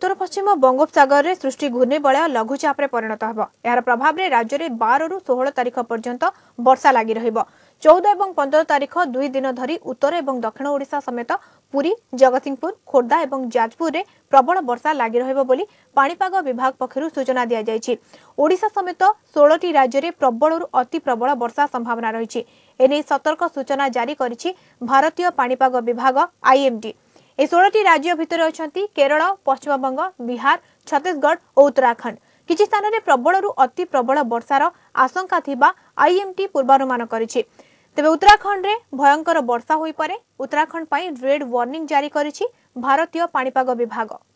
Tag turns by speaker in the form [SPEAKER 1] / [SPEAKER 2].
[SPEAKER 1] উত্তর পশ্চিম বঙ্গোপসাগরের সৃষ্টি ঘূর্ণিবলয় লঘুচাপে পরিণত হব এর প্রভাবে রাজ্যের বারু ষোহল তারিখ পর্যন্ত বর্ষা লাগি রহব চৌদ এবং পনেরো তারিখ দুই দিন ধর উত্তর এবং দক্ষিণ ওড়শা সমেত পুরী জগৎসিংপুর খোর্ধা এবং যাজপুরে প্রবল বর্ষা লাগি রহব বলে পাপাগ বিভাগ পক্ষ সূচনা দিয়াযাই ওড়শা সমেত ষোলটি রাজ্যের প্রবলর অতি প্রবল বর্ষা সম্ভাবনা রয়েছে এনে সতর্ক সূচনা জারি করেছে ভারতীয় পাপাগ বিভাগ আইএমডি ଏହି ଷୋହଳଟି ରାଜ୍ୟ ଭିତରେ ଅଛନ୍ତି କେରଳ ପଶ୍ଚିମବଙ୍ଗ ବିହାର ଛତିଶଗଡ଼ ଓ ଉତ୍ତରାଖଣ୍ଡ କିଛି ସ୍ଥାନରେ ପ୍ରବଳରୁ ଅତି ପ୍ରବଳ ବର୍ଷାର ଆଶଙ୍କା ଥିବା ଆଇଏମ୍ଟି ପୂର୍ବାନୁମାନ କରିଛି ତେବେ ଉତ୍ତରାଖଣ୍ଡରେ ଭୟଙ୍କର ବର୍ଷା ହୋଇପାରେ ଉତ୍ତରାଖଣ୍ଡ ପାଇଁ ରେଡ୍ ୱାର୍ଣ୍ଣିଂ ଜାରି କରିଛି ଭାରତୀୟ ପାଣିପାଗ ବିଭାଗ